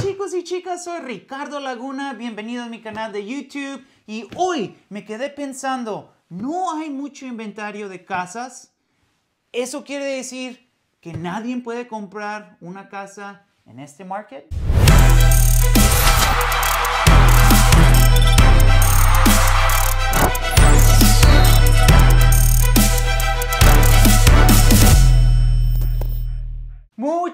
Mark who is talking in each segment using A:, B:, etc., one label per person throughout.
A: Chicos y chicas, soy Ricardo Laguna, bienvenido a mi canal de YouTube y hoy me quedé pensando, no hay mucho inventario de casas. ¿Eso quiere decir que nadie puede comprar una casa en este market?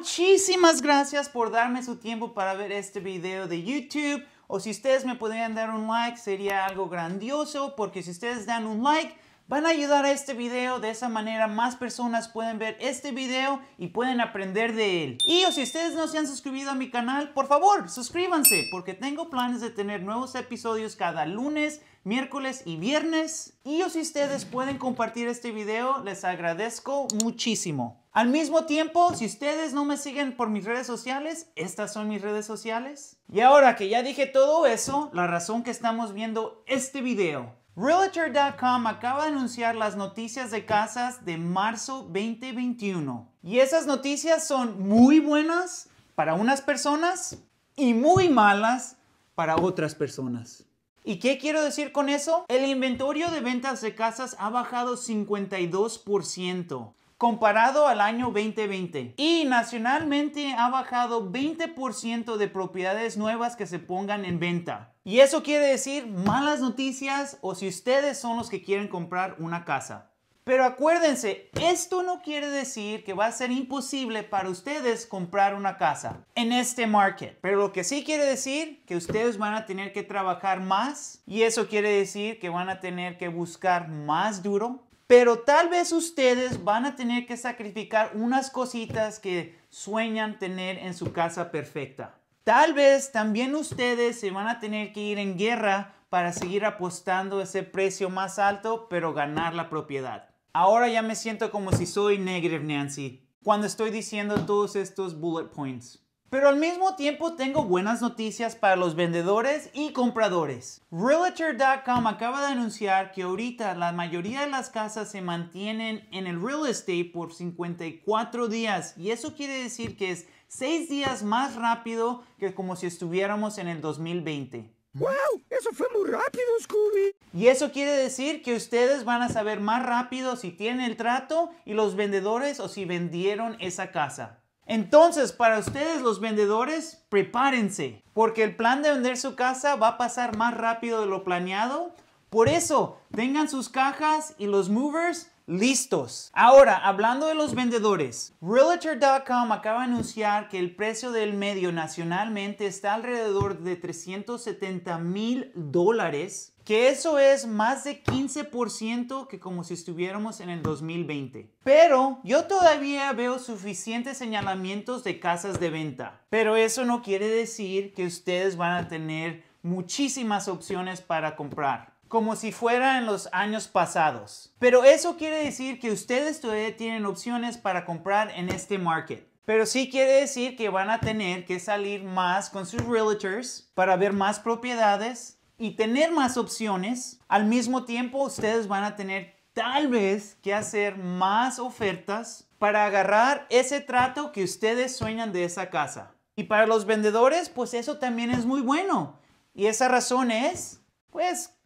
A: Muchísimas gracias por darme su tiempo para ver este video de YouTube. O si ustedes me podrían dar un like, sería algo grandioso. Porque si ustedes dan un like, van a ayudar a este video. De esa manera más personas pueden ver este video y pueden aprender de él. Y o si ustedes no se han suscrito a mi canal, por favor, suscríbanse. Porque tengo planes de tener nuevos episodios cada lunes miércoles y viernes. Y o si ustedes pueden compartir este video, les agradezco muchísimo. Al mismo tiempo, si ustedes no me siguen por mis redes sociales, estas son mis redes sociales. Y ahora que ya dije todo eso, la razón que estamos viendo este video. Realtor.com acaba de anunciar las noticias de casas de marzo 2021. Y esas noticias son muy buenas para unas personas y muy malas para otras personas. ¿Y qué quiero decir con eso? El inventario de ventas de casas ha bajado 52% comparado al año 2020. Y nacionalmente ha bajado 20% de propiedades nuevas que se pongan en venta. Y eso quiere decir malas noticias o si ustedes son los que quieren comprar una casa. Pero acuérdense, esto no quiere decir que va a ser imposible para ustedes comprar una casa en este market. Pero lo que sí quiere decir que ustedes van a tener que trabajar más y eso quiere decir que van a tener que buscar más duro. Pero tal vez ustedes van a tener que sacrificar unas cositas que sueñan tener en su casa perfecta. Tal vez también ustedes se van a tener que ir en guerra para seguir apostando ese precio más alto, pero ganar la propiedad. Ahora ya me siento como si soy Negative Nancy cuando estoy diciendo todos estos bullet points. Pero al mismo tiempo tengo buenas noticias para los vendedores y compradores. Realtor.com acaba de anunciar que ahorita la mayoría de las casas se mantienen en el real estate por 54 días y eso quiere decir que es 6 días más rápido que como si estuviéramos en el 2020.
B: ¡Wow! Eso fue muy rápido, Scooby.
A: Y eso quiere decir que ustedes van a saber más rápido si tienen el trato y los vendedores o si vendieron esa casa. Entonces, para ustedes los vendedores, prepárense, porque el plan de vender su casa va a pasar más rápido de lo planeado. Por eso, tengan sus cajas y los movers listos. Ahora, hablando de los vendedores, Realtor.com acaba de anunciar que el precio del medio nacionalmente está alrededor de 370 mil dólares, que eso es más de 15% que como si estuviéramos en el 2020. Pero yo todavía veo suficientes señalamientos de casas de venta. Pero eso no quiere decir que ustedes van a tener muchísimas opciones para comprar como si fuera en los años pasados. Pero eso quiere decir que ustedes todavía tienen opciones para comprar en este market. Pero sí quiere decir que van a tener que salir más con sus realtors para ver más propiedades y tener más opciones. Al mismo tiempo, ustedes van a tener tal vez que hacer más ofertas para agarrar ese trato que ustedes sueñan de esa casa. Y para los vendedores, pues eso también es muy bueno. Y esa razón es, pues,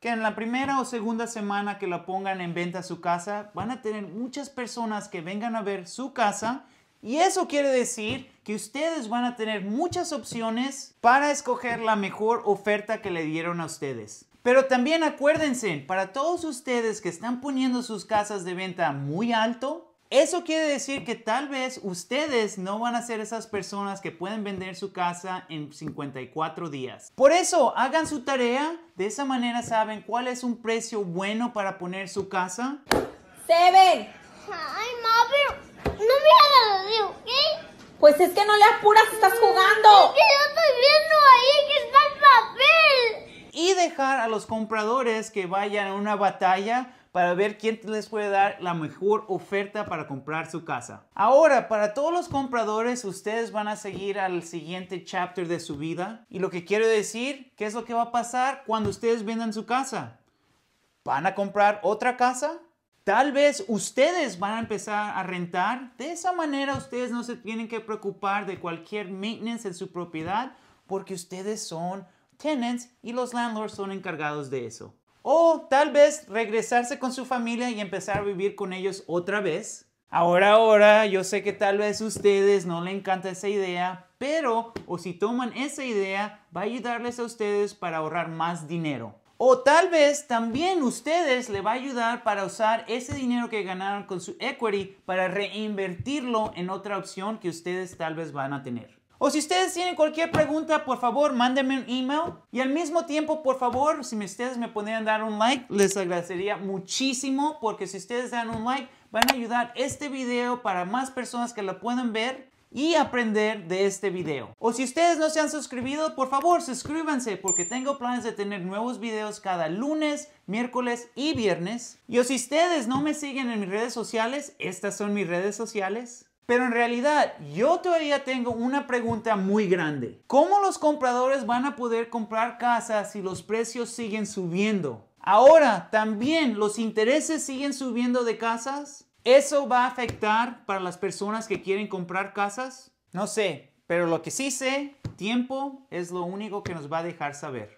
A: que en la primera o segunda semana que la pongan en venta su casa, van a tener muchas personas que vengan a ver su casa y eso quiere decir que ustedes van a tener muchas opciones para escoger la mejor oferta que le dieron a ustedes. Pero también acuérdense, para todos ustedes que están poniendo sus casas de venta muy alto, eso quiere decir que tal vez ustedes no van a ser esas personas que pueden vender su casa en 54 días. Por eso, hagan su tarea. De esa manera saben cuál es un precio bueno para poner su casa.
C: Seven.
D: Ay, mami, no me hagas así, ¿ok?
C: Pues es que no le apuras, estás jugando.
D: Que yo estoy viendo ahí que está el papel.
A: Y dejar a los compradores que vayan a una batalla para ver quién les puede dar la mejor oferta para comprar su casa. Ahora, para todos los compradores, ustedes van a seguir al siguiente chapter de su vida. Y lo que quiero decir, ¿qué es lo que va a pasar cuando ustedes vendan su casa? ¿Van a comprar otra casa? Tal vez ustedes van a empezar a rentar. De esa manera ustedes no se tienen que preocupar de cualquier maintenance en su propiedad porque ustedes son tenants y los landlords son encargados de eso. O tal vez regresarse con su familia y empezar a vivir con ellos otra vez. Ahora, ahora, yo sé que tal vez a ustedes no le encanta esa idea, pero o si toman esa idea, va a ayudarles a ustedes para ahorrar más dinero. O tal vez también ustedes le va a ayudar para usar ese dinero que ganaron con su equity para reinvertirlo en otra opción que ustedes tal vez van a tener. O si ustedes tienen cualquier pregunta, por favor, mándenme un email. Y al mismo tiempo, por favor, si ustedes me podrían dar un like, les agradecería muchísimo porque si ustedes dan un like, van a ayudar este video para más personas que lo puedan ver y aprender de este video. O si ustedes no se han suscrito, por favor suscríbanse porque tengo planes de tener nuevos videos cada lunes, miércoles y viernes. Y o si ustedes no me siguen en mis redes sociales, estas son mis redes sociales. Pero en realidad yo todavía tengo una pregunta muy grande. ¿Cómo los compradores van a poder comprar casas si los precios siguen subiendo? Ahora, también los intereses siguen subiendo de casas. ¿Eso va a afectar para las personas que quieren comprar casas? No sé, pero lo que sí sé, tiempo es lo único que nos va a dejar saber.